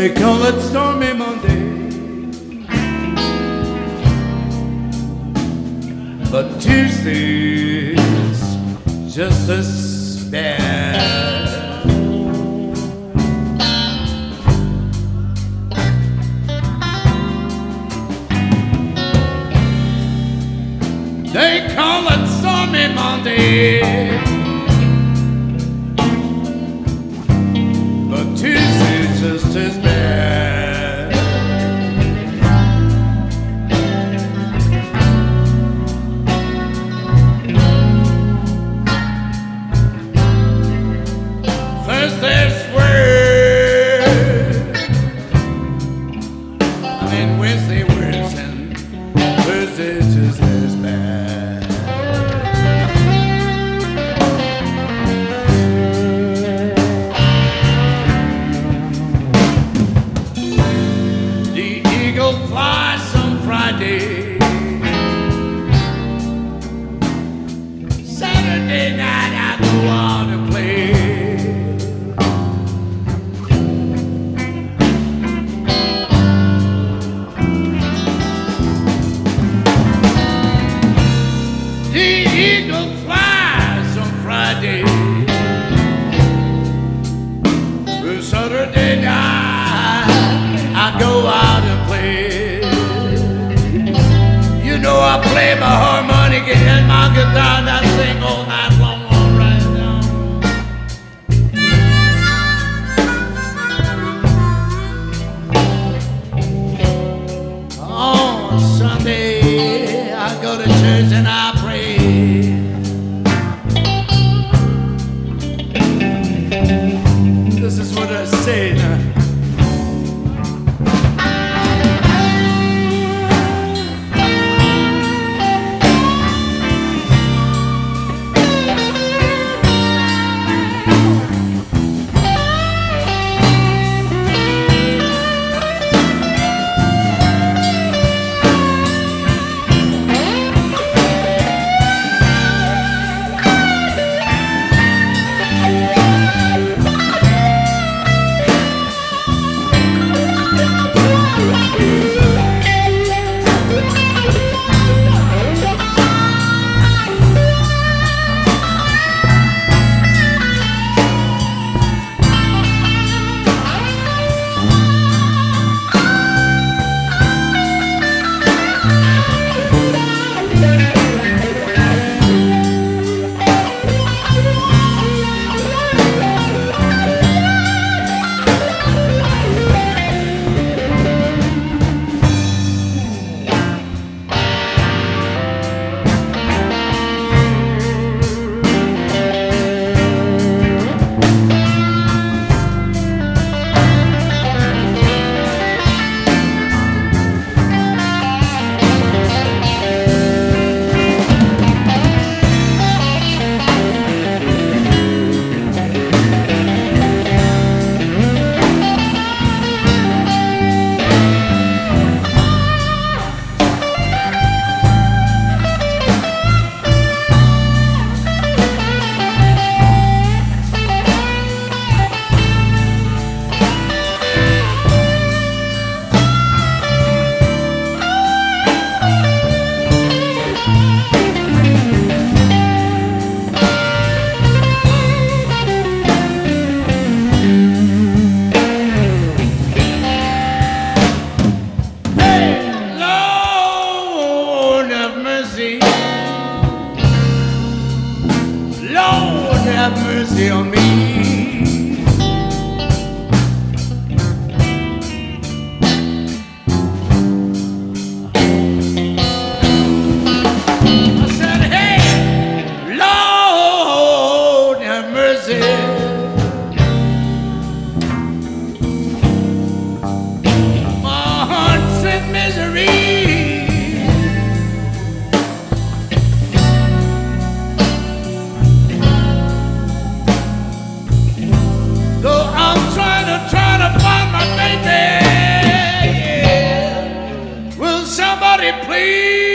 They call it Stormy Monday. But Tuesday's just as bad. They call it Stormy Monday. Saturday night I go out and play. You know I play my harmonica and my guitar and I sing all night long, Sunday I go to church and I Please